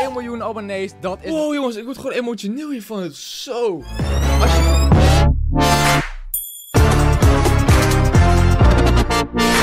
1 miljoen abonnees. Dat is... Wow jongens, ik word gewoon emotioneel hiervan. Zo. Als je...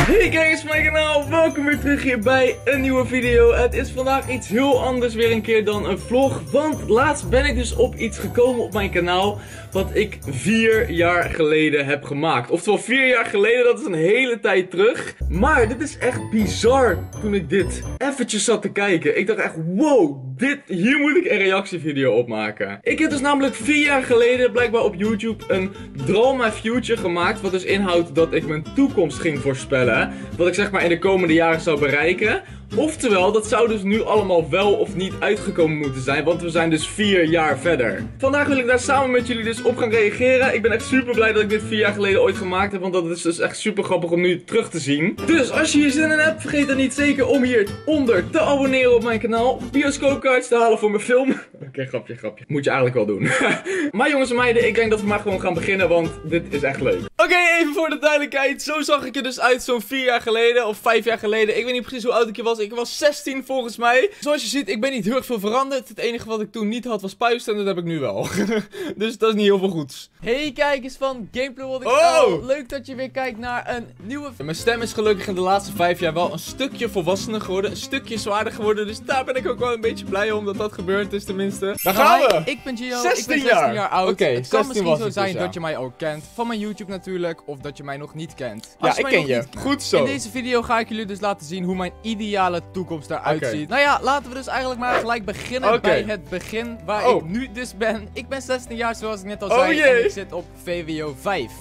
Hey kijkers van mijn kanaal, welkom weer terug hier bij een nieuwe video. Het is vandaag iets heel anders weer een keer dan een vlog. Want laatst ben ik dus op iets gekomen op mijn kanaal wat ik vier jaar geleden heb gemaakt. Oftewel vier jaar geleden, dat is een hele tijd terug. Maar dit is echt bizar toen ik dit eventjes zat te kijken. Ik dacht echt, wow, dit, hier moet ik een reactievideo op maken. Ik heb dus namelijk vier jaar geleden blijkbaar op YouTube een Draw My Future gemaakt. Wat dus inhoudt dat ik mijn toekomst ging voorspellen. Wat ik zeg maar in de komende jaren zou bereiken. Oftewel, dat zou dus nu allemaal wel of niet uitgekomen moeten zijn, want we zijn dus vier jaar verder. Vandaag wil ik daar samen met jullie dus op gaan reageren. Ik ben echt super blij dat ik dit vier jaar geleden ooit gemaakt heb, want dat is dus echt super grappig om nu terug te zien. Dus als je hier zin in hebt, vergeet dan niet zeker om hieronder te abonneren op mijn kanaal. Bioscoopkaartjes te halen voor mijn film. Oké, grapje, grapje. Moet je eigenlijk wel doen. maar jongens en meiden, ik denk dat we maar gewoon gaan beginnen, want dit is echt leuk. Oké, even voor de duidelijkheid. Zo zag ik er dus uit zo'n vier jaar geleden, of vijf jaar geleden. Ik weet niet precies hoe oud ik je was. Ik was 16 volgens mij. Zoals je ziet, ik ben niet heel erg veel veranderd. Het enige wat ik toen niet had was puist en dat heb ik nu wel. dus dat is niet heel veel goeds. Hey kijkers van Gameplay World Oh! Leuk dat je weer kijkt naar een nieuwe... Mijn stem is gelukkig in de laatste vijf jaar wel een stukje volwassener geworden. Een stukje zwaarder geworden. Dus daar ben ik ook wel een beetje blij om dat dat gebeurd is tenminste. Daar gaan Hi, we! Ik ben Gio, 16 ik ben 16 jaar, jaar. oud. Oké, het kan 16 misschien zo zijn dus, ja. dat je mij ook kent. Van mijn YouTube natuurlijk, of dat je mij nog niet kent. Ja, Als ik ken je. kent. Goed zo. In deze video ga ik jullie dus laten zien hoe mijn ideale toekomst eruit ziet. Nou ja, laten we dus eigenlijk maar gelijk beginnen bij het begin waar Oh. ik nu dus ben. Ik ben 16 jaar zoals ik net al Oh zei jee. en ik zit op VWO 5.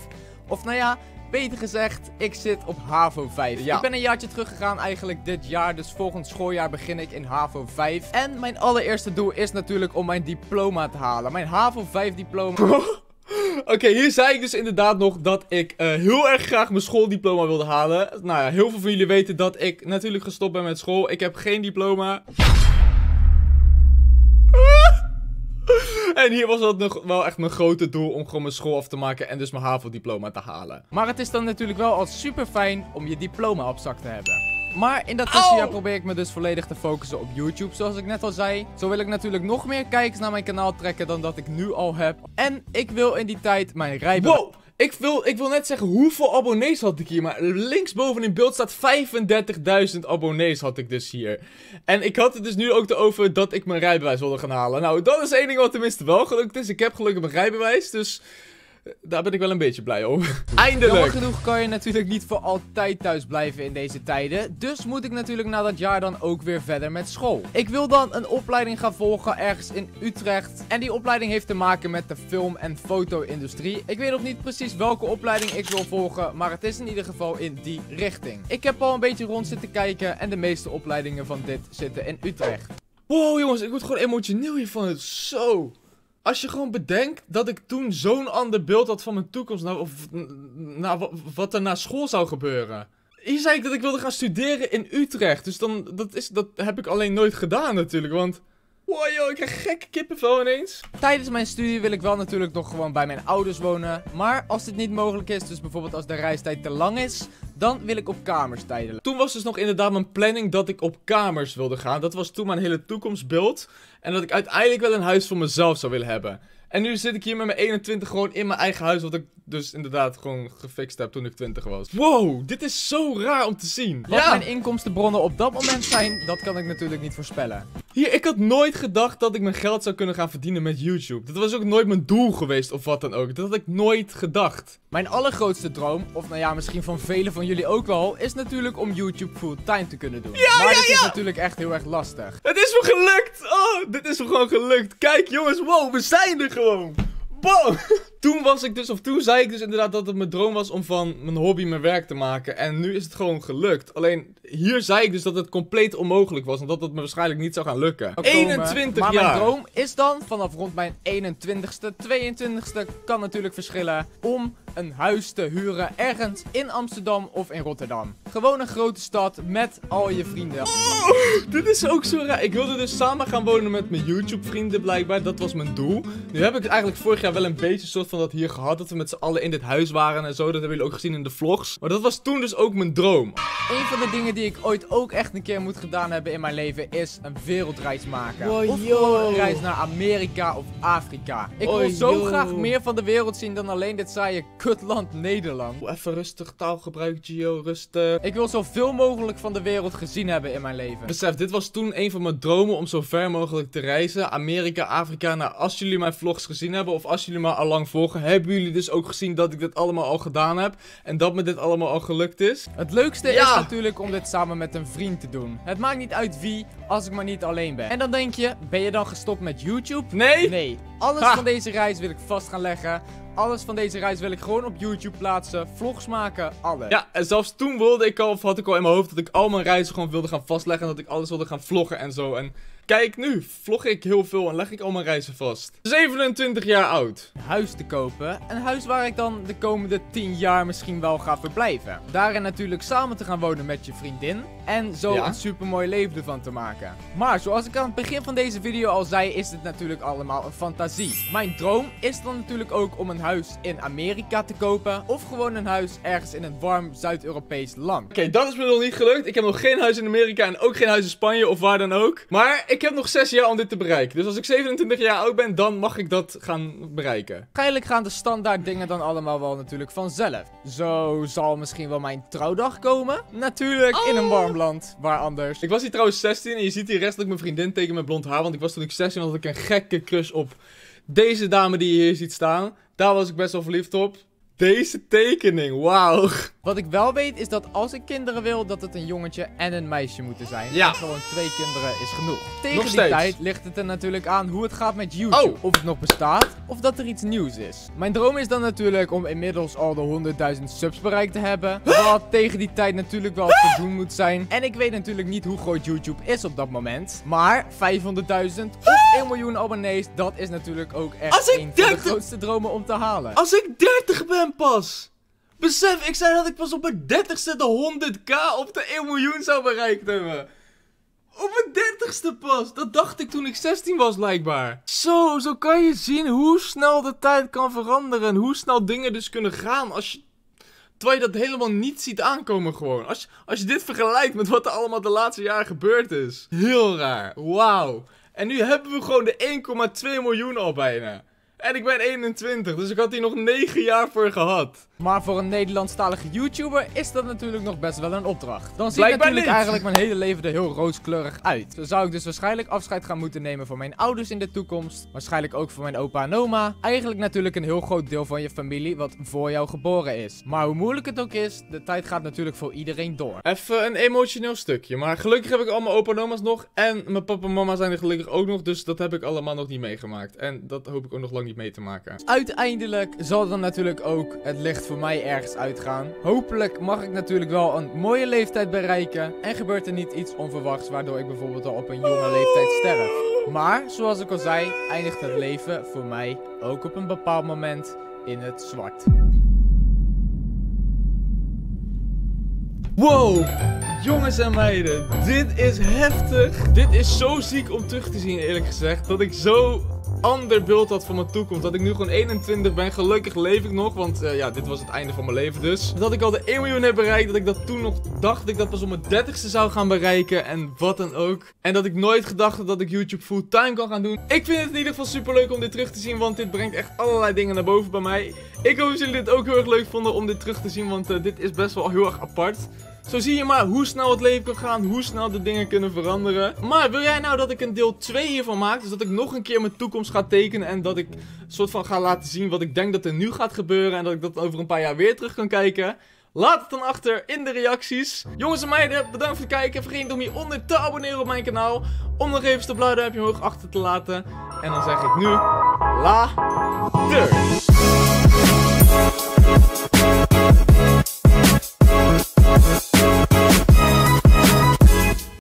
Of nou ja... Beter gezegd, ik zit op HAVO 5. Ja. Ik ben een jaartje teruggegaan eigenlijk dit jaar. Dus volgend schooljaar begin ik in HAVO 5. En mijn allereerste doel is natuurlijk om mijn diploma te halen. Mijn HAVO 5 diploma... Oké, hier zei ik dus inderdaad nog dat ik eh, heel erg graag mijn schooldiploma wilde halen. Nou ja, heel veel van jullie weten dat ik natuurlijk gestopt ben met school. Ik heb geen diploma. En hier was dat nog wel echt mijn grote doel om gewoon mijn school af te maken en dus mijn HAVO-diploma te halen. Maar het is dan natuurlijk wel al super fijn om je diploma op zak te hebben. Maar in dat tussenjaar Au! probeer ik me dus volledig te focussen op YouTube, zoals ik net al zei. Zo wil ik natuurlijk nog meer kijkers naar mijn kanaal trekken dan dat ik nu al heb. En ik wil in die tijd mijn rijbewijs... Wow! Ik wil, ik wil net zeggen, hoeveel abonnees had ik hier? Maar linksboven in beeld staat 35.000 abonnees had ik dus hier. En ik had het dus nu ook over dat ik mijn rijbewijs wilde gaan halen. Nou, dat is één ding wat tenminste wel gelukt is. Ik heb gelukkig mijn rijbewijs, dus daar ben ik wel een beetje blij. Jammer Eindelijk! genoeg kan je natuurlijk niet voor altijd thuis blijven in deze tijden. Dus moet ik natuurlijk na dat jaar dan ook weer verder met school. Ik wil dan een opleiding gaan volgen ergens in Utrecht. En die opleiding heeft te maken met de film- en foto-industrie. Ik weet nog niet precies welke opleiding ik wil volgen, maar het is in ieder geval in die richting. Ik heb al een beetje rond zitten kijken en de meeste opleidingen van dit zitten in Utrecht. Wow, jongens, ik word gewoon emotioneel hiervan. Zo. Als je gewoon bedenkt dat ik toen zo'n ander beeld had van mijn toekomst. Nou, of nou, wa- wat er na school zou gebeuren. Hier zei ik dat ik wilde gaan studeren in Utrecht. Dus dan, dat, is, dat heb ik alleen nooit gedaan natuurlijk. Want, wow joh, ik krijg gekke kippenvel ineens. Tijdens mijn studie wil ik wel natuurlijk nog gewoon bij mijn ouders wonen. Maar als dit niet mogelijk is, dus bijvoorbeeld als de reistijd te lang is, dan wil ik op kamers tijdelijk. Toen was dus nog inderdaad mijn planning dat ik op kamers wilde gaan. Dat was toen mijn hele toekomstbeeld. En dat ik uiteindelijk wel een huis voor mezelf zou willen hebben. En nu zit ik hier met mijn 21 gewoon in mijn eigen huis. Wat ik dus inderdaad gewoon gefixt heb toen ik 20 was. Wow, dit is zo raar om te zien. Wat ja, mijn inkomstenbronnen op dat moment zijn, dat kan ik natuurlijk niet voorspellen. Hier, ik had nooit gedacht dat ik mijn geld zou kunnen gaan verdienen met YouTube. Dat was ook nooit mijn doel geweest of wat dan ook. Dat had ik nooit gedacht. Mijn allergrootste droom, of nou ja, misschien van velen van jullie ook wel, is natuurlijk om YouTube fulltime te kunnen doen. maar dit is natuurlijk echt heel erg lastig. Het is me gelukt! Oh, dit is me gewoon gelukt. Kijk jongens, wow, we zijn er gewoon. Wow. Toen was ik dus, of toen zei ik dus inderdaad dat het mijn droom was om van mijn hobby mijn werk te maken. En nu is het gewoon gelukt. Alleen hier zei ik dus dat het compleet onmogelijk was. En dat het me waarschijnlijk niet zou gaan lukken. Komen. 21 maar jaar. mijn droom is dan, vanaf rond mijn 21ste, 22ste, kan natuurlijk verschillen, om een huis te huren ergens in Amsterdam of in Rotterdam. Gewoon een grote stad met al je vrienden. Dit is ook zo raar. Ik wilde dus samen gaan wonen met mijn YouTube vrienden blijkbaar. Dat was mijn doel. Nu heb ik het eigenlijk vorig jaar wel een beetje soort van dat hier gehad. Dat we met z'n allen in dit huis waren en zo. Dat hebben jullie ook gezien in de vlogs. Maar dat was toen dus ook mijn droom. Een van de dingen die ik ooit ook echt een keer moet gedaan hebben in mijn leven is een wereldreis maken. Of een reis naar Amerika of Afrika. Ik wil zo yo. graag meer van de wereld zien dan alleen dit saaie kutland Nederland. Even rustig taalgebruik, Gio. Rustig. Ik wil zoveel mogelijk van de wereld gezien hebben in mijn leven. Besef, dit was toen een van mijn dromen om zo ver mogelijk te reizen. Amerika, Afrika. Nou, als jullie mijn vlogs gezien hebben of als jullie me al lang volgen, hebben jullie dus ook gezien dat ik dit allemaal al gedaan heb. En dat me dit allemaal al gelukt is. Het leukste Ja. is natuurlijk om dit samen met een vriend te doen. Het maakt niet uit wie, als ik maar niet alleen ben. En dan denk je, ben je dan gestopt met YouTube? Nee? Nee. Alles Ha. van deze reis wil ik vast gaan leggen. Alles van deze reis wil ik gewoon op YouTube plaatsen. Vlogs maken, alles. Ja, en zelfs toen wilde ik al, of had ik al in mijn hoofd dat ik al mijn reizen gewoon wilde gaan vastleggen. En dat ik alles wilde gaan vloggen en zo. En kijk nu, vlog ik heel veel en leg ik al mijn reizen vast. 27 jaar oud. Een huis te kopen. Een huis waar ik dan de komende 10 jaar misschien wel ga verblijven. Daarin natuurlijk samen te gaan wonen met je vriendin. En zo Ja. een supermooi leven ervan te maken. Maar zoals ik aan het begin van deze video al zei, is dit natuurlijk allemaal een fantasie. Mijn droom is dan natuurlijk ook om een huis in Amerika te kopen. Of gewoon een huis ergens in een warm Zuid-Europees land. Oké, dat is me nog niet gelukt. Ik heb nog geen huis in Amerika en ook geen huis in Spanje of waar dan ook. Maar ik heb nog 6 jaar om dit te bereiken. Dus als ik 27 jaar oud ben, dan mag ik dat gaan bereiken. Waarschijnlijk gaan de standaard dingen dan allemaal wel natuurlijk vanzelf. Zo zal misschien wel mijn trouwdag komen. Natuurlijk in een warm land, waar anders. Ik was hier trouwens 16 en je ziet hier restelijk mijn vriendin tegen met blond haar. Want ik was toen ik 16 had ik een gekke crush op deze dame die je hier ziet staan. Daar was ik best wel verliefd op. Deze tekening, wauw. Wat ik wel weet is dat als ik kinderen wil, dat het een jongetje en een meisje moeten zijn. Ja. En gewoon twee kinderen is genoeg. Tegen Nog die steeds. tijd ligt het er natuurlijk aan hoe het gaat met YouTube. Oh. Of het nog bestaat, of dat er iets nieuws is. Mijn droom is dan natuurlijk om inmiddels al de 100.000 subs bereikt te hebben. Wat tegen die tijd natuurlijk wel te doen moet zijn. En ik weet natuurlijk niet hoe groot YouTube is op dat moment. Maar 500.000 of 1 miljoen abonnees, dat is natuurlijk ook echt Als ik een van de 30 grootste dromen om te halen. Als ik 30 ben pas. Besef, ik zei dat ik pas op mijn 30ste de 100k op de 1 miljoen zou bereikt hebben. Op mijn 30ste pas. Dat dacht ik toen ik 16 was, blijkbaar. Zo, zo kan je zien hoe snel de tijd kan veranderen. En hoe snel dingen dus kunnen gaan als je. Terwijl je dat helemaal niet ziet aankomen gewoon. Als je, als je dit vergelijkt met wat er allemaal de laatste jaren gebeurd is. Heel raar. Wauw. En nu hebben we gewoon de 1,2 miljoen al bijna. En ik ben 21, dus ik had hier nog 9 jaar voor gehad. Maar voor een Nederlandstalige YouTuber is dat natuurlijk nog best wel een opdracht. Dan ziet Blijkbaar natuurlijk niet. eigenlijk mijn hele leven er heel rooskleurig uit. Zo zou ik dus waarschijnlijk afscheid gaan moeten nemen van mijn ouders in de toekomst. Waarschijnlijk ook van mijn opa en oma. Eigenlijk natuurlijk een heel groot deel van je familie wat voor jou geboren is. Maar hoe moeilijk het ook is, de tijd gaat natuurlijk voor iedereen door. Even een emotioneel stukje, maar gelukkig heb ik al mijn opa en oma's nog. En mijn papa en mama zijn er gelukkig ook nog, dus dat heb ik allemaal nog niet meegemaakt. En dat hoop ik ook nog lang niet mee te maken. Uiteindelijk zal er natuurlijk ook het licht voor mij ergens uitgaan. Hopelijk mag ik natuurlijk wel een mooie leeftijd bereiken. En gebeurt er niet iets onverwachts waardoor ik bijvoorbeeld al op een jonge leeftijd sterf. Maar, zoals ik al zei, eindigt het leven voor mij ook op een bepaald moment in het zwart. Wow! Jongens en meiden, dit is heftig. Dit is zo ziek om terug te zien, eerlijk gezegd. Dat ik zo ander beeld had van mijn toekomst. Dat ik nu gewoon 21 ben. Gelukkig leef ik nog, want eh, ja, dit was het einde van mijn leven dus. Dat ik al de 1 miljoen heb bereikt. Dat ik dat toen nog dacht dat ik dat pas op mijn 30ste zou gaan bereiken. En wat dan ook. En dat ik nooit gedacht had dat ik YouTube fulltime kan gaan doen. Ik vind het in ieder geval super leuk om dit terug te zien. Want dit brengt echt allerlei dingen naar boven bij mij. Ik hoop dat jullie dit ook heel erg leuk vonden om dit terug te zien. Want eh, dit is best wel heel erg apart. Zo zie je maar hoe snel het leven kan gaan, hoe snel de dingen kunnen veranderen. Maar wil jij nou dat ik een deel 2 hiervan maak? Dus dat ik nog een keer mijn toekomst ga tekenen en dat ik soort van ga laten zien wat ik denk dat er nu gaat gebeuren. En dat ik dat over een paar jaar weer terug kan kijken. Laat het dan achter in de reacties. Jongens en meiden, bedankt voor het kijken. Vergeet niet om hieronder te abonneren op mijn kanaal. Om nog even het blauwe duimpje omhoog achter te laten. En dan zeg ik nu, later.